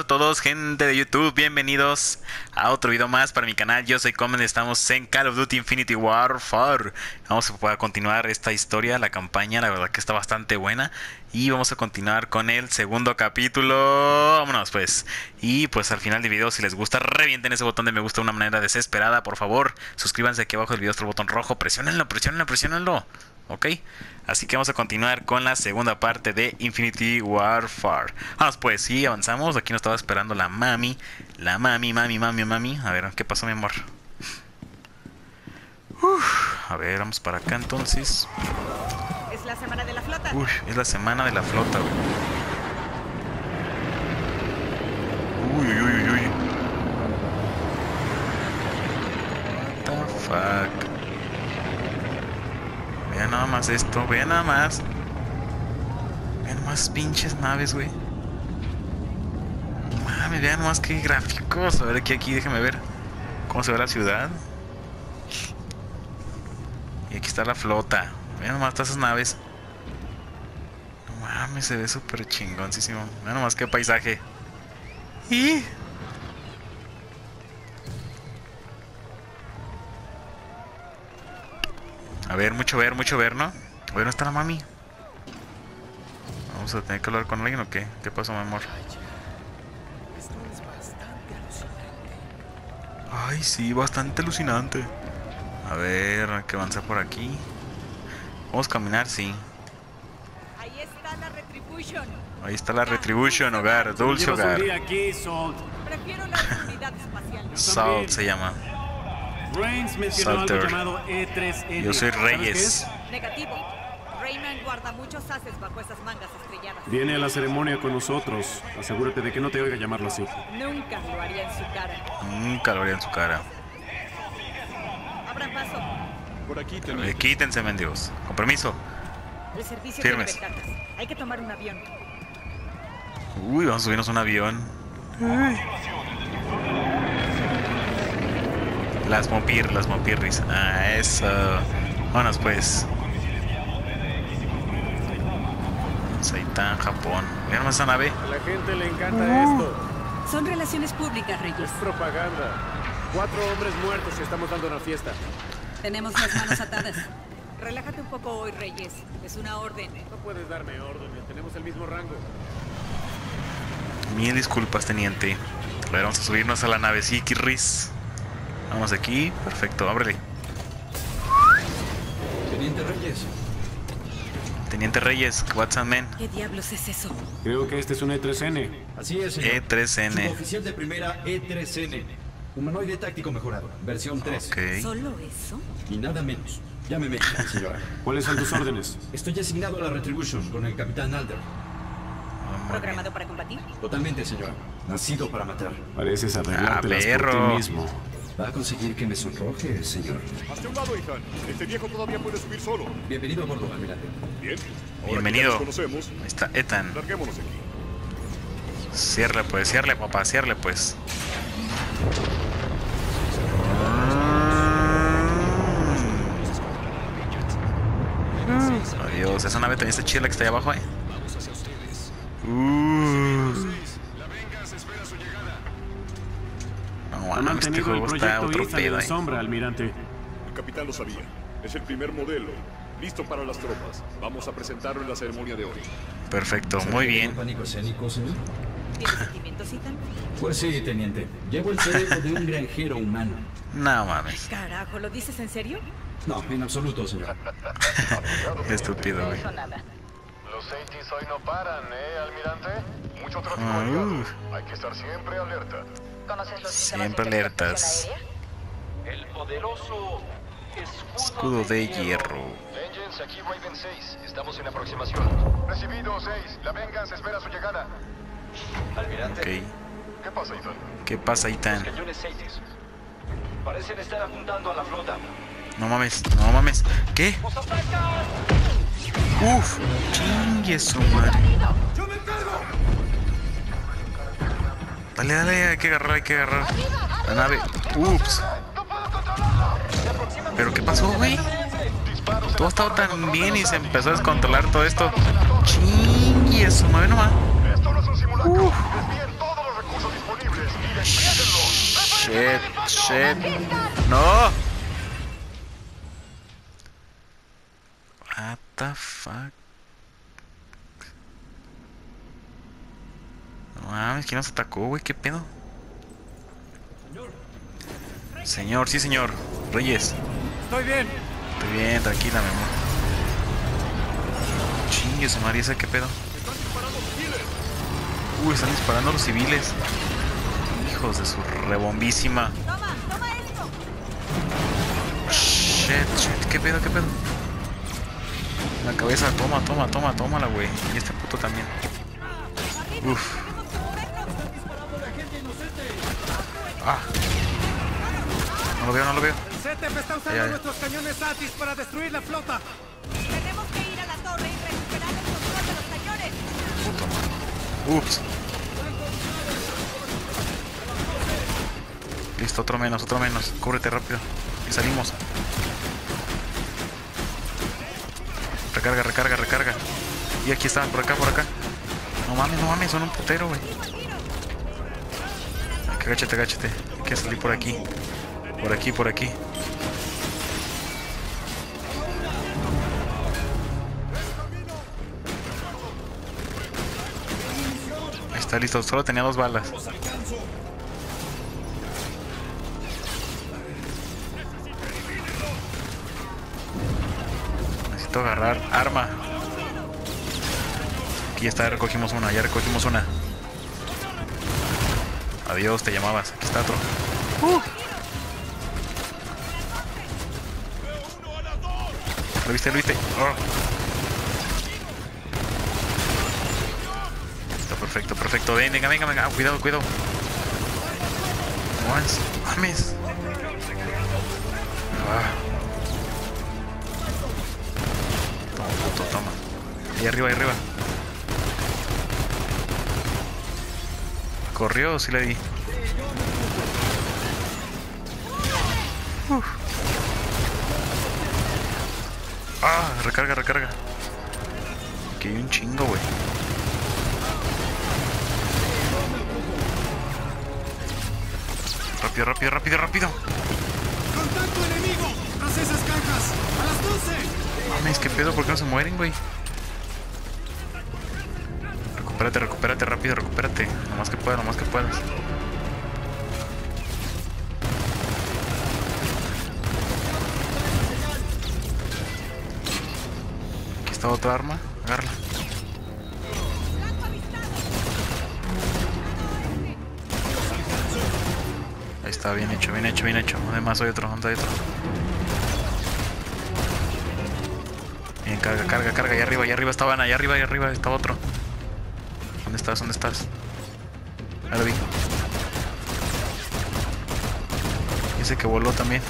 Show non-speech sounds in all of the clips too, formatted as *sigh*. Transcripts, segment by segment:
a todos, gente de YouTube. Bienvenidos a otro video más para mi canal. Yo soy Comen, estamos en Call of Duty Infinity Warfare. Vamos a continuar esta historia, la campaña, la verdad que está bastante buena. Y vamos a continuar con el segundo capítulo. Vámonos pues. Y pues al final del video, si les gusta, revienten ese botón de me gusta de una manera desesperada. Por favor, suscríbanse aquí abajo del video, está el botón rojo. Presionenlo, presionenlo, presionenlo. ¿Ok? Así que vamos a continuar con la segunda parte de Infinity Warfare. Vamos pues, sí, avanzamos. Aquí nos estaba esperando la mami. La mami, mami, mami, mami. A ver, ¿qué pasó, mi amor? a ver, vamos para acá entonces. Es la semana de la flota. Uy, es la semana de la flota, Uy, uy, uy, uy. What the fuck? Vean nada más esto, vean nada más. Vean más pinches naves, güey. Mami, vean más que gráficos. A ver aquí, aquí, déjame ver cómo se ve la ciudad. Y aquí está la flota. Vean nomás todas esas naves. No mames, se ve súper chingoncísimo. Vean nomás qué paisaje. Y... ver, mucho ver, mucho ver, ¿no? Bueno, está la mami. Vamos a tener que hablar con alguien o qué? ¿Qué pasó, mi amor? Ay, sí, bastante alucinante. A ver, hay que avanzar por aquí. Vamos a caminar, sí. Ahí está la Retribution. Ahí está la Retribution, hogar, dulce hogar. Prefiero la unidad espacial. Salt se llama. Reigns mencionó algo llamado E3N. Yo soy Reyes. Negativo. Rayman guarda muchos haces bajo esas mangas estrelladas. Viene a la ceremonia con nosotros. Asegúrate de que no te oiga llamarlo así. Nunca lo haría en su cara. Nunca lo haría en su cara. Abran paso. Por aquí tenemos. Quítense, mendigos. Con permiso. El servicio Firmes. Hay que tomar un avión. Uy, vamos a subirnos a un avión. Las Mompir, las Mompirris. Ah, eso. Vámonos pues. Seitan, Japón. Vean más esa nave. A la gente le encanta esto. Son relaciones públicas, Reyes. Es propaganda. Cuatro hombres muertos y estamos dando una fiesta. Tenemos las manos *laughs* atadas. Relájate un poco hoy, Reyes. Es una orden. No puedes darme órdenes. Tenemos el mismo rango. Mil disculpas, teniente. A ver, vamos a subirnos a la nave Riz. Vamos aquí. Perfecto, ábrele. Teniente Reyes, Teniente Reyes, what's up, man? ¿Qué diablos es eso? Creo que este es un E3N. así es, señor. E3N. Suboficial de primera E3N. Humanoide táctico mejorado, versión 3. Ok. ¿Solo eso? Y nada menos. Llámeme, *laughs* señora. ¿Cuáles son tus órdenes? Estoy asignado a la Retribution con el Capitán Alder. Ah. ¿Programado para combatir? Totalmente, señora. Nacido para matar. Pareces arreglártelas por perro. ti mismo. ¿Va a conseguir que me sonroje, señor? Hazte un lado, Ethan. Este viejo todavía puede subir solo. Bienvenido a bordo, almirante. Bien. Ahora Bienvenido. Que ya nos conocemos, Ahí está Ethan. larguémonos aquí. Cierre pues, cierre papá, cierre pues. Adiós, esa nave también está chila que está ahí abajo, eh. Uh. Ha bueno, este mantenido el juego está proyecto otro Ethan en eh. sombra, almirante. El capitán lo sabía. Es el primer modelo. Listo para las tropas. Vamos a presentarlo en la ceremonia de hoy. Perfecto, muy ¿Sabe que bien. pánico escénico, señor? ¿Tienes sentimientos, Ethan? Pues sí, teniente. Llevo el cerebro de un granjero humano. No mames, Carajo, ¿lo dices en serio? No, en absoluto, señor. *laughs* estúpido, güey. Los Seitis hoy no paran, ¿eh, almirante? Mucho tráfico Ah, uh. Hay que estar siempre alerta. ¿Conoces los Siempre alertas. El poderoso Escudo de hierro. Vengeance, aquí Raven 6. Estamos en aproximación. Recibido 6. La Vengeance espera su llegada. Almirante, Ok. ¿Qué pasa, Ethan? ¿Qué pasa, Ethan? cañones Seitis parecen estar apuntando a la flota. No mames, no mames. ¿Qué? ¡Nos atacan! Uf, chingue su madre. Dale, dale, hay que agarrar, hay que agarrar. La nave. Ups. ¿Pero qué pasó, güey? Todo estaba tan bien y se empezó a descontrolar todo esto. Chingue su madre nomás. Esto no es un simulacro. Recursos. Shit, shit. No. What the fuck? Mames, ¿quién nos atacó, güey? ¿Qué pedo? Señor, sí, señor. Reyes. Estoy bien. Estoy bien, tranquila, mi amor. Chingue su María, ¿esa qué pedo? Uy, están disparando a los civiles. Hijos de su rebombísima. Toma, toma esto. Shit, shit, ¿qué pedo, qué pedo? La cabeza, toma, toma, toma, tómala, güey. Y este puto también. Uf. Ah. No lo veo, no lo veo. CTF está usando nuestros cañones Atis para destruir la flota. Tenemos que ir a la torre y recuperar el control de los cañones. Puta madre. Ups. Listo, otro menos, otro menos. Cúbrete rápido. Y salimos. Recarga, recarga, recarga. Y aquí está, por acá, por acá. No mames, no mames, son un putero, güey. Agáchate, agáchate. Hay que salir por aquí. Por aquí, por aquí. Está listo, solo tenía dos balas. Necesito agarrar arma. Aquí está, ya recogimos una, ya recogimos una. Adiós, te llamabas. Aquí está otro. ¿Lo viste, lo viste? Oh. Está perfecto, perfecto. Ven, venga, venga, venga. Ah, Cuidado, cuidado. Once. Mames. Ah. Toma, puto, toma. Ahí arriba, ahí arriba. ¿Corrió o sí le di? Uf. Ah, recarga, recarga. Aquí hay un chingo, güey. Rápido, rápido, rápido, rápido. ¡Contacto enemigo! ¡Tras esas cajas! ¡A las 12! Mames, qué pedo, ¿por qué no se mueren, güey? Recupérate, recupérate, rápido, recupérate. Lo más que puedas, lo más que puedas. Aquí está otra arma, agárrala. Ahí está, bien hecho, bien hecho, bien hecho. Además hay otro, ¿dónde hay otro? Bien, carga, carga, carga. Allá arriba, allá arriba estaban, allá arriba, allá arriba estaba otro. ¿Dónde estás? ¿Dónde estás? Ahí lo vi. Ese que voló también.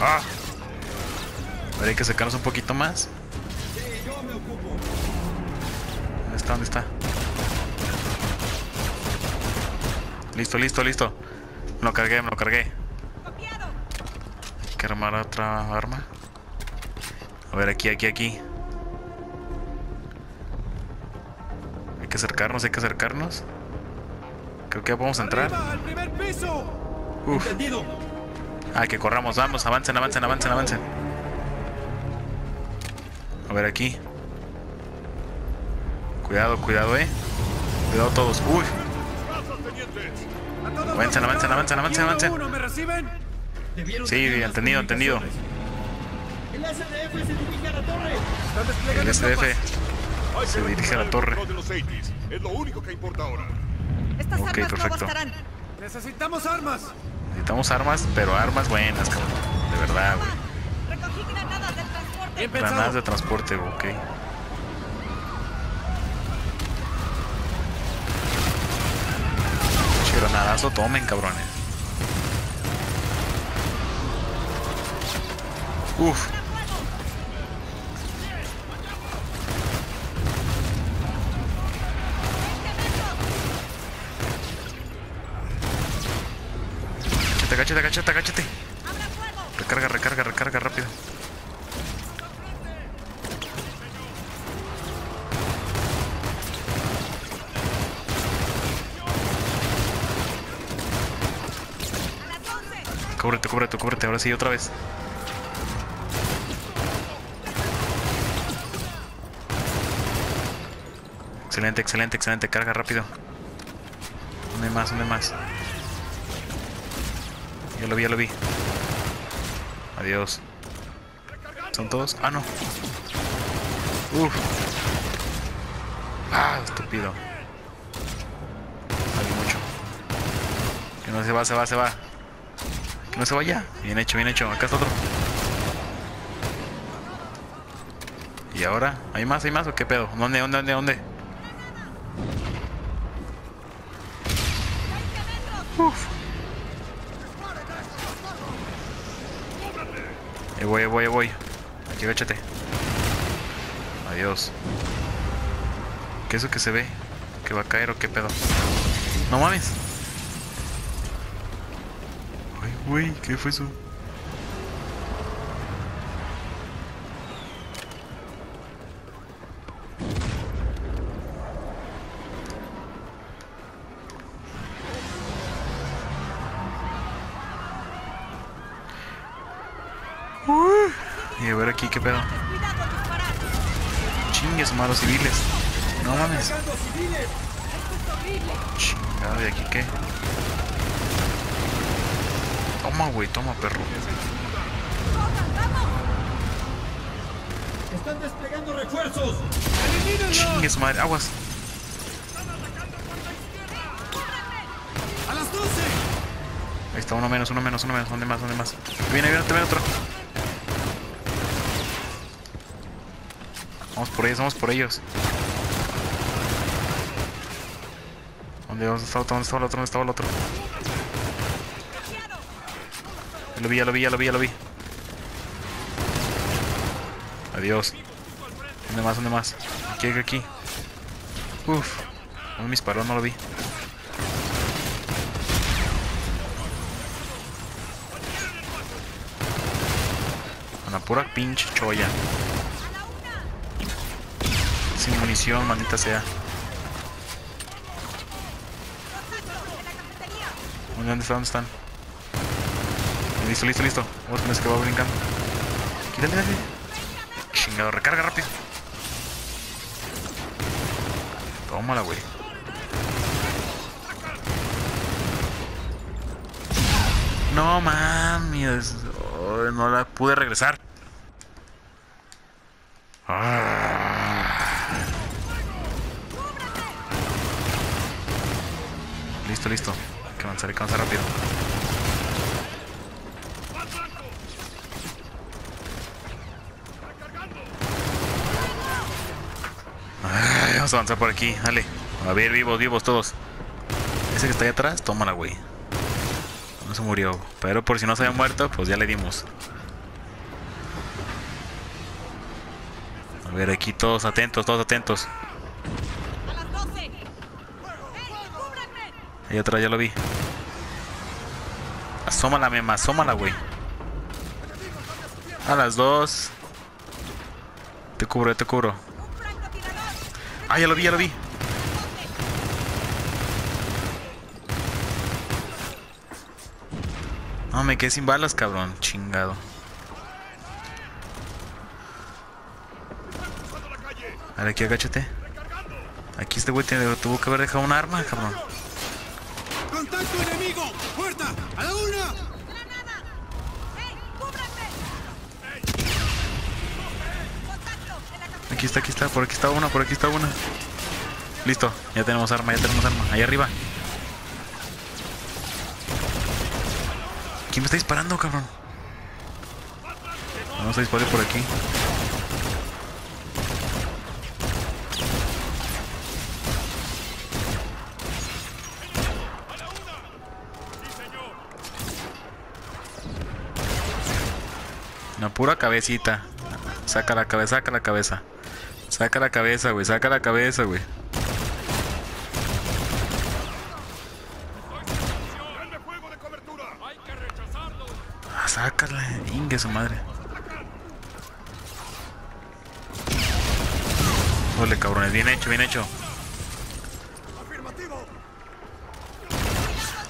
¡Ah! Hay que sacarnos un poquito más. ¿Dónde está? ¿Dónde está? Listo, listo, listo. Me lo cargué, me lo cargué. Hay que armar otra arma. A ver, aquí, aquí, aquí. Que acercarnos, hay que acercarnos. Creo que ya podemos entrar. Uf. Entendido. Ah, que corramos, vamos, avancen, avancen, avancen, avancen. A ver aquí. Cuidado, cuidado, eh. Cuidado todos. Uy, ¡A todos Avancen, avancen, avancen, avancen, avancen. sí, entendido, entendido. El SDF se dirige a la torre. Están desplegando El SDF tropas. Hay se dirige a la torre. control de los 80s. Es lo único que importa ahora. Estas Ok, armas no perfecto. bastarán. Necesitamos armas. Necesitamos armas, pero armas buenas, cabrón. De verdad, güey. Recogí granadas del transporte. Granadas de transporte, ok. Che, Granadazo, tomen, cabrones. Uf. Agáchate, agáchate, agáchate. Recarga, recarga, recarga, rápido. Cúbrete, cúbrete, cúbrete. Ahora sí, otra vez. Excelente, excelente, excelente. Carga rápido. No más, no hay más. Ya lo vi, ya lo vi. Adiós. ¿Son todos? Ah, no. Uf. Ah, estúpido. Hay mucho. Que no se va, se va, se va. Que no se vaya. Bien hecho, bien hecho. Acá está otro. ¿Y ahora? ¿Hay más? ¿Hay más o qué pedo? ¿Dónde, dónde, dónde, dónde? ¿Qué es eso que se ve? ¿Que va a caer o qué pedo? No mames. Ay, güey, ¿qué fue eso? Uy, Y a ver aquí qué pedo. Chingues, malos civiles. No mames. Chingado, ¿y aquí qué? Toma, güey, toma, perro. ¡Están desplegando refuerzos! Chingues, madre, aguas. ¡A las 12! Ahí está, uno menos, uno menos, uno menos. ¿Dónde más? ¿Dónde más? Viene, viene, viene otro. Vamos por ellos, vamos por ellos. ¿Dónde, dónde está otro? ¿Dónde está el otro? ¿Dónde estaba el otro? Ya lo vi, ya lo vi, ya lo vi, ya lo vi. Adiós. ¿Dónde más? ¿Dónde más? Aquí, aquí, aquí. Uf. ¿Dónde me disparó? No lo vi. Una pura pinche cholla. Munición, maldita sea. ¿Dónde están? ¿Dónde están? Listo, listo, listo. Vamos con ese que va brincando. Quítale, dale. Chingado, recarga rápido. Tómala, güey. No mames. No la pude regresar. Listo, listo. Hay que avanzar, hay que avanzar rápido. Vamos a avanzar por aquí, dale. A ver, vivos, vivos todos. Ese que está ahí atrás, tómala, güey. No se murió. Pero por si no se había muerto, pues ya le dimos. A ver, aquí todos atentos, todos atentos. Ahí atrás ya lo vi. Asómala, mema, asómala, güey. A las dos. Te cubro, te cubro. Ah, ya lo vi, ya lo vi. No, me quedé sin balas, cabrón. Chingado. A ver, aquí agáchate. Aquí este güey tuvo que haber dejado un arma, cabrón. ¡Contacto enemigo! ¡Puerta! ¡A la una! Aquí está, aquí está, por aquí está una, por aquí está una. Listo, ya tenemos arma, ya tenemos arma. Ahí arriba. ¿Quién me está disparando, cabrón? Vamos a disparar por aquí. Pura cabecita. Saca la cabeza, saca la cabeza. Saca la cabeza, güey, saca la cabeza, güey. Ah, sácala, ingue su madre. Ole, cabrones, bien hecho, bien hecho.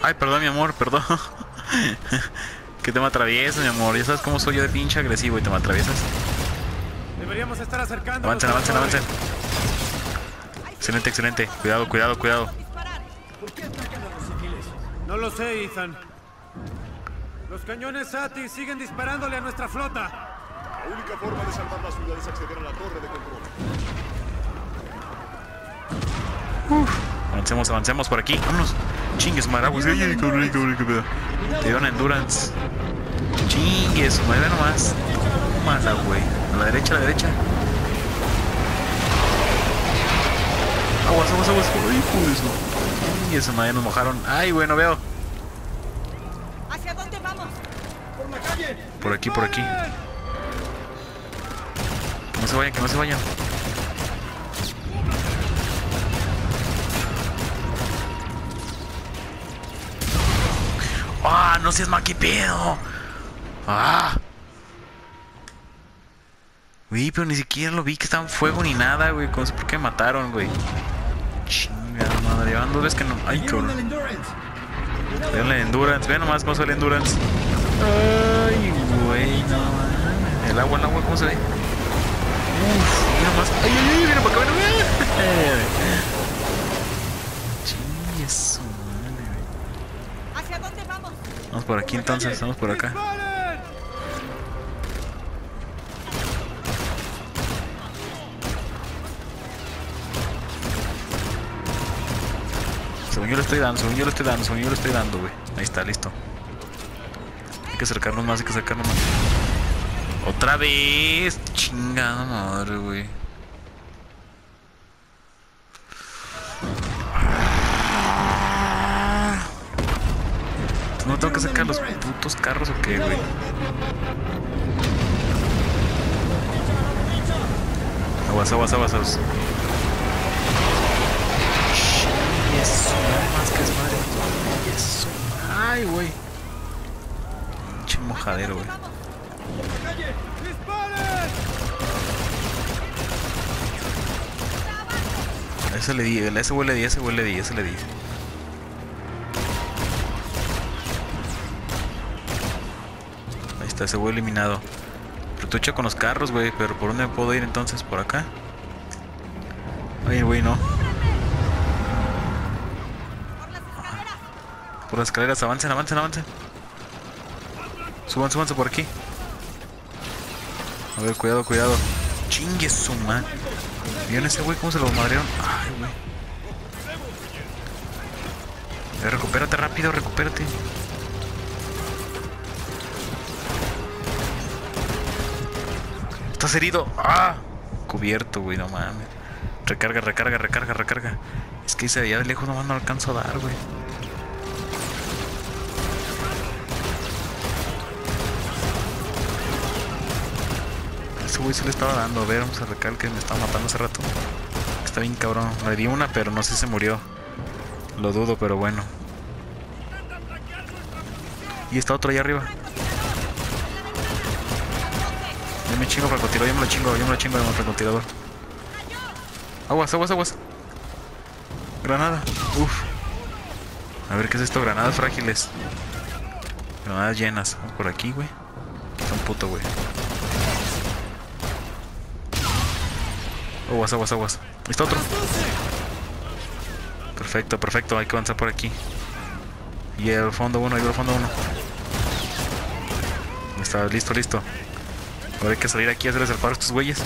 Ay, perdón, mi amor, perdón. *laughs* Que te me atraviesas, mi amor. Ya sabes cómo soy yo de pinche agresivo y te me atraviesas. Deberíamos estar acercando. Avancen, avancen, avancen. Excelente, excelente. Cuidado, cuidado, cuidado. No lo sé, Ethan. Los cañones Sati siguen disparándole a nuestra flota. La única forma de salvar la ciudad es acceder a la torre de control. Avancemos, avancemos por aquí. Vámonos. Chingues, maraguas. Ay, ay, cabrón, ay, cabrón, qué pedo. Te dieron endurance. Chingues, madre nomás. Tómala, güey. A la derecha, a la derecha. Aguas, aguas, aguas. Ay, hijo de eso. Chingues, madre, nos mojaron. Ay, güey, no veo. ¿Hacia dónde vamos? Por aquí, por aquí. Que no se vayan, que no se vayan. ¡No seas maquipedo! ¡Ah! Güey, pero ni siquiera lo vi que estaba en fuego ni nada, güey. No sé por qué me mataron, güey. Chingada madre. Llevan dos veces que no. ¡Ay, cabrón! Vean la endurance. Vean nomás cómo se ve la endurance. Ay, güey, no. El agua, el agua, ¿cómo se ve? Uf, mira más. Ay, ay, ay, mira para acá, mira. *laughs* Chingue su madre, güey. ¿Hacia dónde vamos? Por aquí entonces, vamos por acá. Según yo le estoy dando, según yo le estoy dando, según yo le estoy dando, güey. Ahí está, listo. Hay que acercarnos más, hay que acercarnos más. Otra vez. Chingada madre, güey. No tengo que sacar los putos carros o qué, güey. Aguas, aguas, aguas, aguas. Eso, más que es madre. Eso. Ay, güey. Pinche mojadero, güey. Ese le di, ese güey le di, ese güey le di, ese le di. Ese güey eliminado. Echa con los carros, güey. Pero ¿por dónde puedo ir entonces? ¿Por acá? Ay, güey, no. Por las escaleras, avancen, avancen, avancen. Suban, súbanse por aquí. A ver, cuidado, cuidado. Chingue su man. ¿Vieron ese güey cómo se lo madrearon? Ay, güey. Recupérate rápido, recupérate. Estás herido. ¡Ah! Cubierto, güey, no mames. Recarga, recarga, recarga, recarga. Es que ese de allá de lejos nomás no alcanzo a dar, güey. Ese güey se le estaba dando. A ver, vamos a recargar que me estaba matando hace rato. Está bien cabrón. Le di una, pero no sé si se murió. Lo dudo, pero bueno. Y está otro allá arriba. Chingo francotirador, yo me lo chingo, yo me lo chingo de francotirador. Aguas, aguas, aguas. Granada. Uf. A ver qué es esto, granadas frágiles. Granadas llenas. Vamos por aquí, güey. Está un puto, güey. Aguas, aguas, aguas. Ahí está otro. Perfecto, perfecto. Hay que avanzar por aquí. Y el fondo uno, y el fondo uno. Está listo, listo. Ahora hay que salir aquí a hacerles el paro a estos güeyes.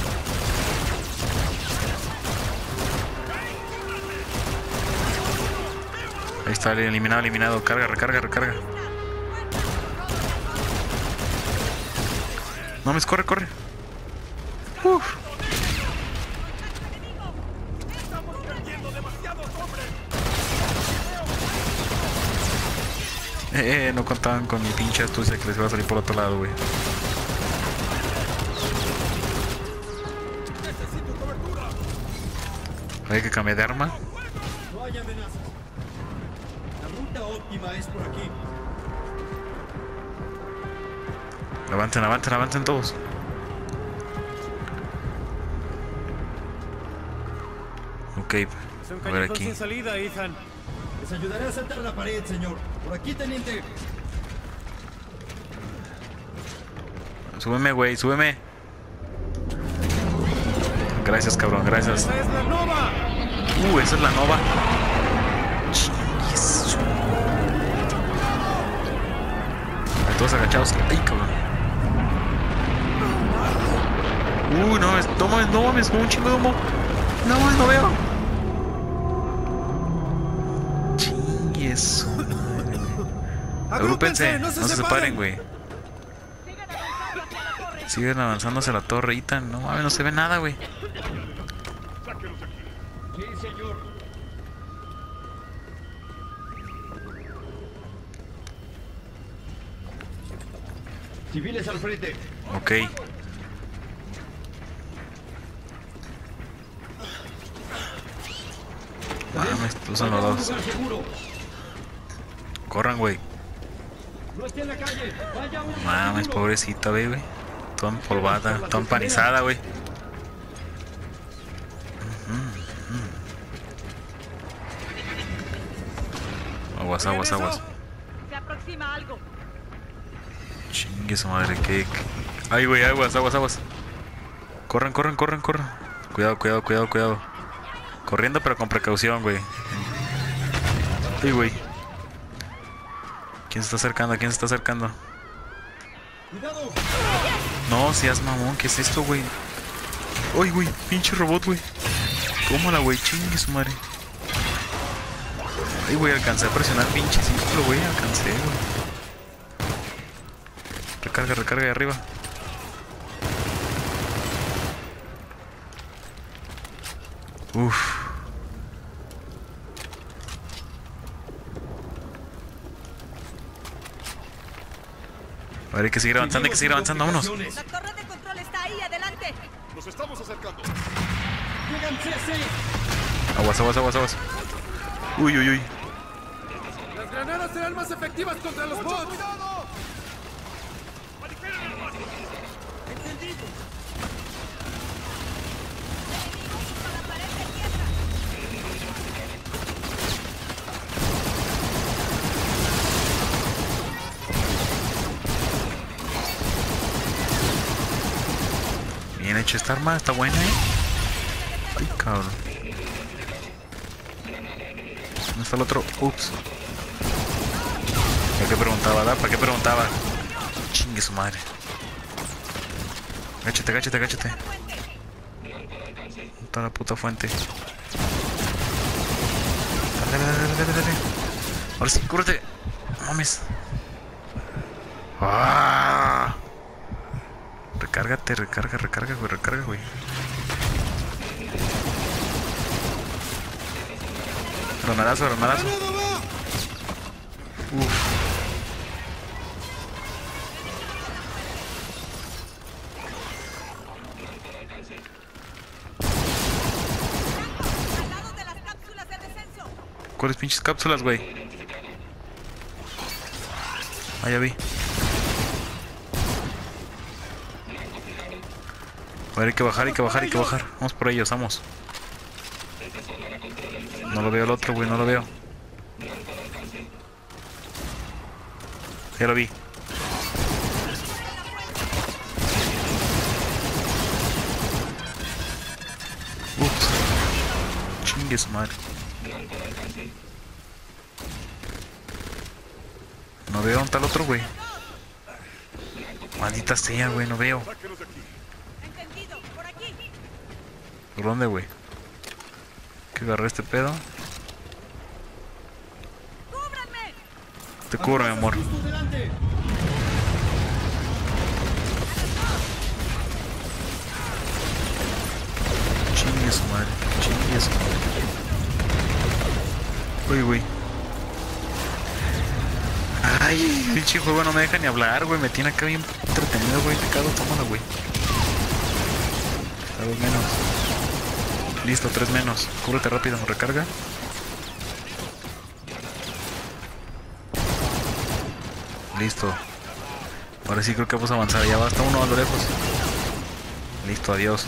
Ahí está, eliminado, eliminado. Carga, recarga, recarga. No me corre, corre. Uf. Eh, no contaban con mi pinche astucia que les iba a salir por otro lado, güey. Hay que cambiar de arma. No hay amenazas. La ruta óptima es por aquí. Avancen, avancen, avancen todos. Ok, Es un a ver aquí. sin salida, Ethan. Les ayudaré a saltar la pared, señor. Por aquí, teniente. Súbeme, güey, súbeme. Gracias, cabrón, gracias. ¡Esa es la nova! Uh, esa es la nova. Ahí Todos agachados. Ay, cabrón. Uy, no mames, no mames, no mames, como un chingo de humo. No mames, no veo. Chingues. *laughs* Agrúpense, no se separen, güey. Siguen avanzando hacia la torre, Ethan. No mames, no se ve nada, güey. Sí, señor. Civiles al frente. Ok. Mames, tú son los dos. Corran, güey. Mames, pobrecita, güey. Toda empolvada, toda empanizada, güey. Aguas, aguas, aguas. Se aproxima algo. Chingue su madre, que. Ay, güey, aguas, aguas, aguas. Corran, corran, corran, corran. Cuidado, cuidado, cuidado, cuidado. Corriendo, pero con precaución, güey. Ay, güey. ¿Quién se está acercando? ¿Quién se está acercando? Cuidado. No, seas mamón, ¿qué es esto, güey? Ay, güey, pinche robot, güey. Tómala, güey, chingue su madre. Ay, güey, alcancé a presionar pinche círculo, güey, alcancé, güey. Recarga, recarga de arriba. Uf. A ver, hay que seguir avanzando, hay que seguir avanzando, vámonos. La torre de control está ahí, adelante. Nos estamos acercando. Aguas, aguas, aguas, aguas. Uy, uy, uy. Las granadas serán más efectivas contra los bots. Bien hecha esta arma, está buena, eh. Ay, cabrón. ¿Dónde está el otro? Ups. ¿Para qué preguntaba, da? ¿Para qué preguntaba? Chingue su madre. Gáchate, gáchate, gáchate. ¿Dónde está la puta fuente? Dale, dale, dale, dale, dale. Ahora sí, cúrate. Mames. ¡Ah! Recárgate, recarga, recarga, güey, recarga, güey. Granadazo, granadazo. Uf. ¿Cuáles pinches cápsulas, güey? Ah, ya vi. A ver, hay que bajar, hay que bajar, hay que bajar. Vamos por ellos, vamos. No lo veo el otro, güey, no lo veo. Ya lo vi. Ups. Chingue su madre. No veo dónde está el otro, güey. Maldita sea, güey, no veo. ¿Por dónde, güey? Que agarrar este pedo. ¡Cúbranme! Te cubro, mi amor. Chingue su madre. Chingue su madre. Uy, güey. Ay, pinche juego no me deja ni hablar, güey. Me tiene acá bien entretenido, güey. Te cago, tómala, güey. A dos menos. Listo, tres menos. Cúbrete rápido, recarga. Listo. Ahora sí creo que vamos a avanzar. Ya basta uno a lejos. Listo, adiós.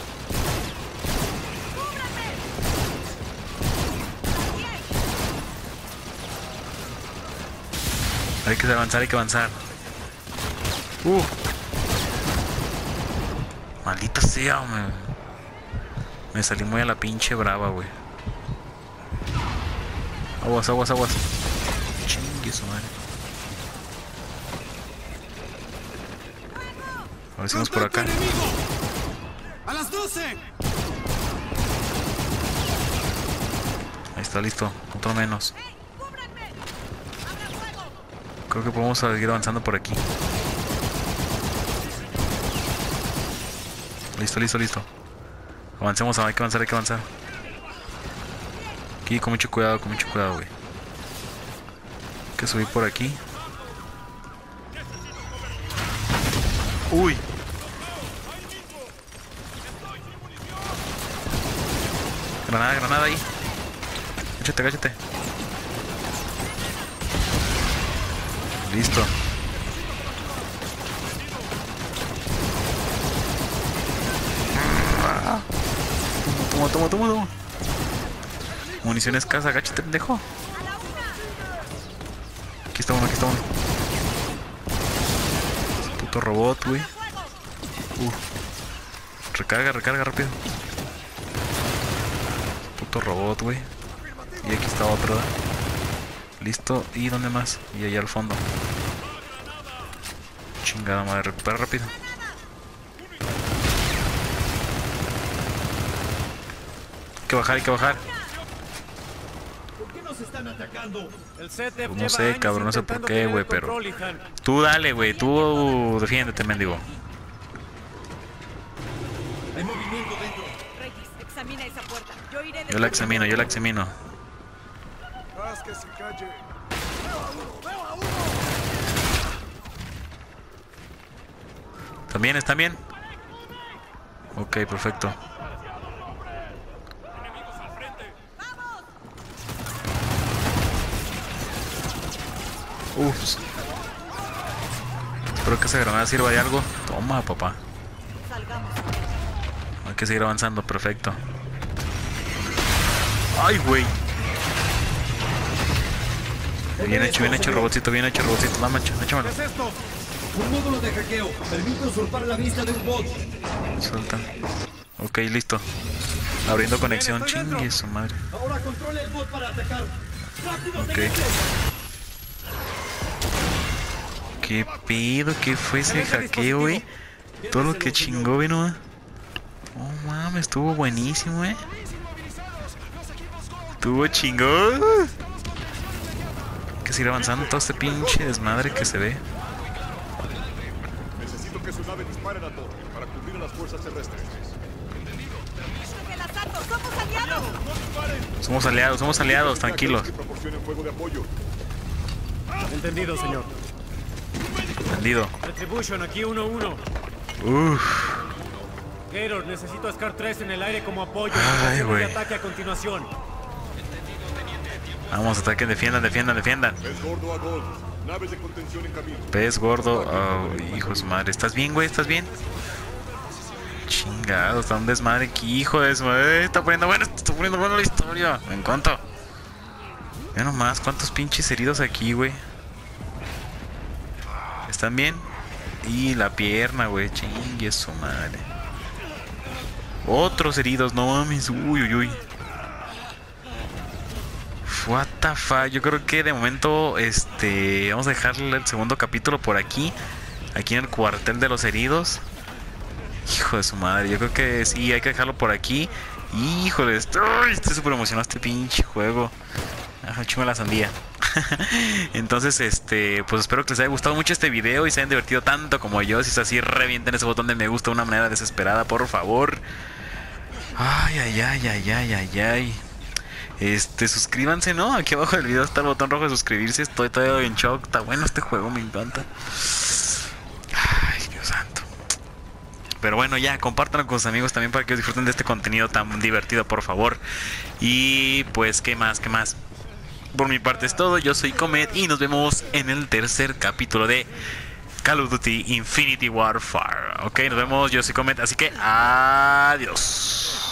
Hay que avanzar, hay que avanzar. Uh. Maldita sea, me... Me salí muy a la pinche brava, güey. Aguas, aguas, aguas. Chingue su madre. A ver si vamos por acá. ¡A las 12! Ahí está listo, otro menos. Creo que podemos seguir avanzando por aquí. Listo, listo, listo. Avancemos, hay que avanzar, hay que avanzar. Aquí con mucho cuidado, con mucho cuidado, güey. Hay que subir por aquí. Uy. Granada, granada ahí. Cállate, cállate. Listo. Toma, toma, toma, toma. Munición escasa, agáchate, pendejo. Aquí está uno, aquí está uno. Puto robot, güey. Uh. Recarga, recarga rápido. Puto robot, güey. Y aquí está otro. ¿verdad? Listo. ¿Y dónde más? Y allá al fondo. Chingada madre, recupera rápido. Hay que bajar, hay que bajar. ¿Por qué nos están atacando? El Pues no sé, cabrón, no sé por qué, güey, pero-. Tú dale, güey. Tú defiéndete, mendigo. Hay movimiento dentro. Reyes, examina esa puerta. Yo iré Yo la examino, yo la examino. Haz que se calle. ¿Están bien? ¿Están bien? Ok, perfecto. Ups. Espero que esa granada sirva de algo. Toma, papá. Hay que seguir avanzando, perfecto. ¡Ay, güey! Bien hecho, bien hecho, robotcito, bien hecho, robotcito. Dame, échamelo. ¿Qué es esto? Un módulo de hackeo. Permite usurpar la vista de un bot. Suelta. Ok, listo. Abriendo conexión, chingue su madre. Ahora controla el bot para atacar. ¡Rápido, Ok. ¿Qué pedo? ¿Qué fue ese hackeo, güey? Todo lo que chingó, güey, no. Oh mames, estuvo buenísimo, eh. Estuvo chingón. Hay que seguir avanzando todo este pinche desmadre que se ve. Necesito que su nave dispare a la torre para cubrir a las fuerzas terrestres. ¡Somos aliados! Somos aliados, somos aliados, tranquilos. Entendido, señor. Entendido. Retribution, aquí 1-1. Uff. Gator, necesito a Scar 3 en el aire como apoyo. Ay, güey. ataque a continuación. Vamos, ataquen, defiendan, defiendan, defiendan. Es gordo a Gold. Naves de contención en camino. Pez gordo. Oh, hijo de su madre. ¿Estás bien, güey? ¿Estás bien? Chingado, está un desmadre aquí, hijo de su madre. Está poniendo bueno, está poniendo bueno la historia. Me encanta. Ve nomás, cuántos pinches heridos aquí, güey. ¿Están bien? Y la pierna, güey. Chingue su madre. Otros heridos, no mames. Uy, uy, uy. What the fuck? Yo creo que de momento, este, vamos a dejarle el segundo capítulo por aquí, aquí en el cuartel de los heridos. Hijo de su madre, yo creo que sí, hay que dejarlo por aquí. Híjole, estoy súper emocionado este pinche juego. Ajá, chingo la sandía. *laughs* Entonces, este, pues espero que les haya gustado mucho este video y se hayan divertido tanto como yo. Si es así, revienten ese botón de me gusta de una manera desesperada, por favor. Ay, ay, ay, ay, ay, ay, ay. Este, suscríbanse, ¿no? Aquí abajo del video está el botón rojo de suscribirse. Estoy todavía en shock. Está bueno este juego, me encanta. Ay, Dios santo. Pero bueno, ya, compártanlo con sus amigos también para que disfruten de este contenido tan divertido, por favor. Y pues, ¿qué más? ¿Qué más? Por mi parte es todo. Yo soy Comet y nos vemos en el tercer capítulo de Call of Duty Infinity Warfare. Ok, nos vemos. Yo soy Comet, así que adiós.